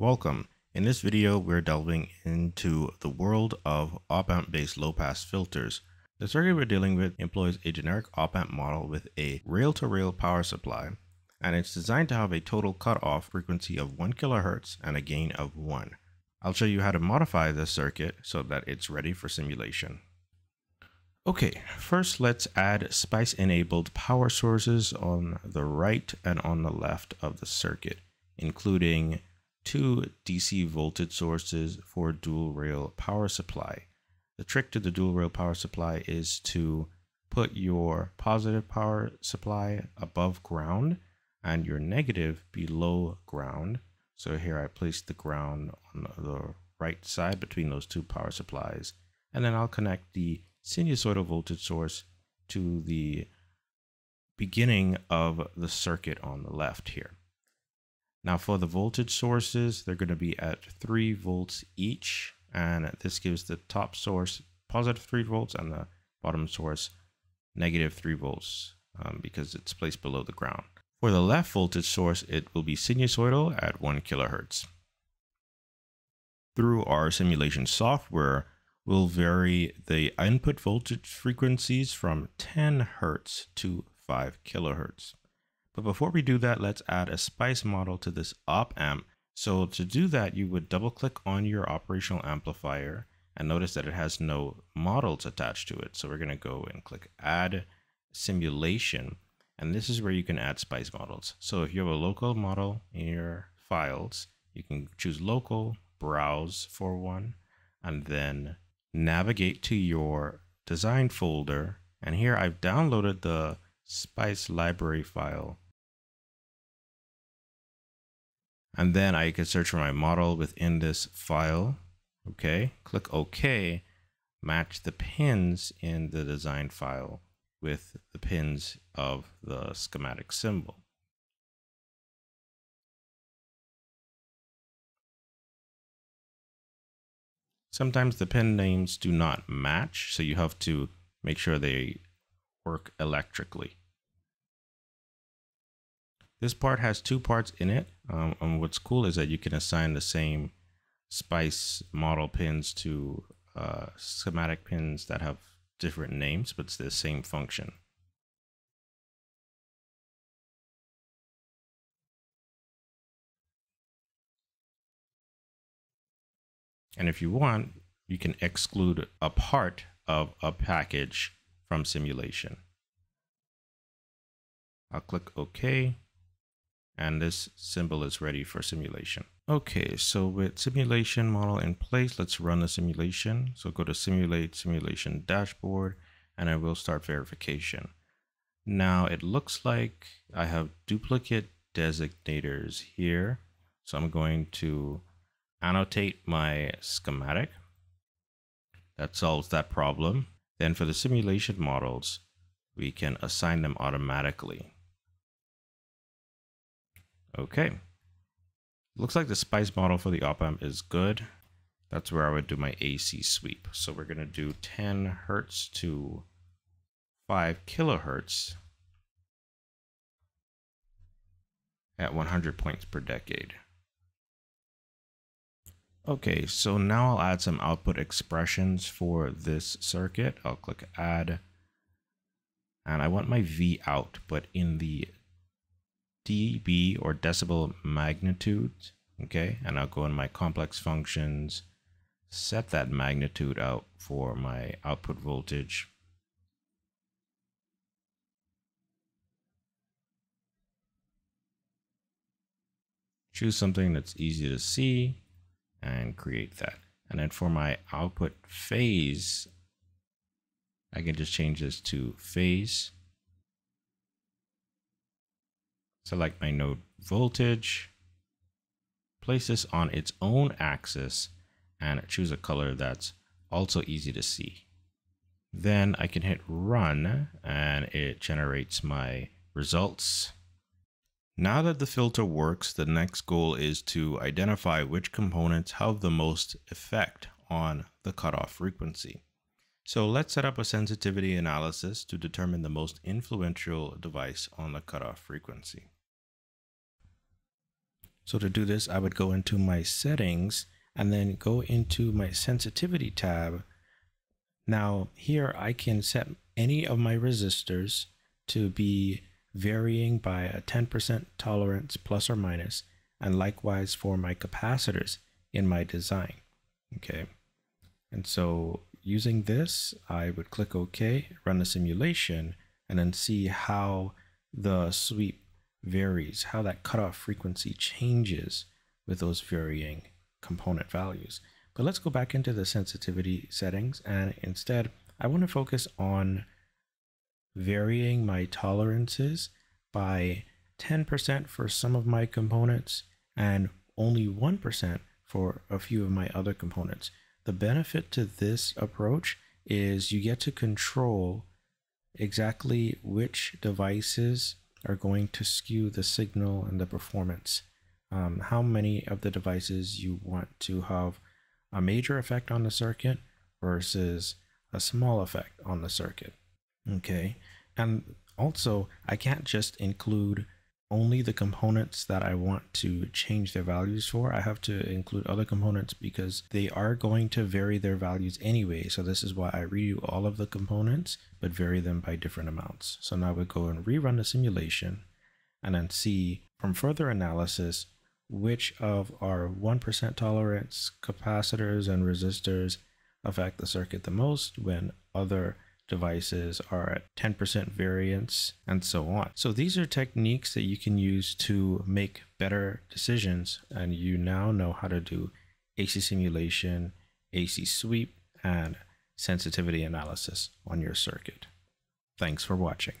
Welcome. In this video, we're delving into the world of op-amp based low-pass filters. The circuit we're dealing with employs a generic op-amp model with a rail-to-rail power supply, and it's designed to have a total cutoff frequency of 1 kHz and a gain of 1. I'll show you how to modify this circuit so that it's ready for simulation. Okay, first let's add SPICE-enabled power sources on the right and on the left of the circuit, including two DC voltage sources for dual rail power supply. The trick to the dual rail power supply is to put your positive power supply above ground and your negative below ground. So here I place the ground on the right side between those two power supplies. And then I'll connect the sinusoidal voltage source to the beginning of the circuit on the left here. Now for the voltage sources, they're going to be at 3 volts each. And this gives the top source positive 3 volts and the bottom source negative 3 volts um, because it's placed below the ground. For the left voltage source, it will be sinusoidal at 1 kilohertz. Through our simulation software, we'll vary the input voltage frequencies from 10 hertz to 5 kilohertz. But before we do that, let's add a SPICE model to this op amp. So to do that, you would double click on your operational amplifier and notice that it has no models attached to it. So we're going to go and click add simulation. And this is where you can add SPICE models. So if you have a local model in your files, you can choose local, browse for one, and then navigate to your design folder. And here I've downloaded the SPICE library file And then I can search for my model within this file. Okay, click OK, match the pins in the design file with the pins of the schematic symbol. Sometimes the pin names do not match, so you have to make sure they work electrically. This part has two parts in it. Um, and what's cool is that you can assign the same SPICE model pins to uh, schematic pins that have different names, but it's the same function. And if you want, you can exclude a part of a package from simulation. I'll click OK and this symbol is ready for simulation. Okay, so with simulation model in place, let's run the simulation. So go to simulate simulation dashboard and I will start verification. Now it looks like I have duplicate designators here. So I'm going to annotate my schematic. That solves that problem. Then for the simulation models, we can assign them automatically. Okay. Looks like the SPICE model for the op-amp is good. That's where I would do my AC sweep. So we're going to do 10 hertz to 5 kilohertz at 100 points per decade. Okay, so now I'll add some output expressions for this circuit. I'll click add and I want my V out, but in the dB or decibel magnitude. Okay, and I'll go in my complex functions, set that magnitude out for my output voltage. Choose something that's easy to see and create that. And then for my output phase, I can just change this to phase select my node voltage, place this on its own axis, and choose a color that's also easy to see. Then I can hit run and it generates my results. Now that the filter works, the next goal is to identify which components have the most effect on the cutoff frequency. So let's set up a sensitivity analysis to determine the most influential device on the cutoff frequency. So to do this, I would go into my settings and then go into my sensitivity tab. Now here I can set any of my resistors to be varying by a 10% tolerance plus or minus, and likewise for my capacitors in my design. Okay. And so using this, I would click OK, run the simulation, and then see how the sweep varies, how that cutoff frequency changes with those varying component values. But let's go back into the sensitivity settings and instead I want to focus on varying my tolerances by 10% for some of my components and only 1% for a few of my other components. The benefit to this approach is you get to control exactly which devices are going to skew the signal and the performance. Um, how many of the devices you want to have a major effect on the circuit versus a small effect on the circuit. Okay, and also I can't just include only the components that I want to change their values for. I have to include other components because they are going to vary their values anyway. So this is why I redo all of the components, but vary them by different amounts. So now we go and rerun the simulation and then see from further analysis which of our 1% tolerance capacitors and resistors affect the circuit the most when other devices are at 10% variance and so on. So these are techniques that you can use to make better decisions and you now know how to do AC simulation, AC sweep, and sensitivity analysis on your circuit. Thanks for watching.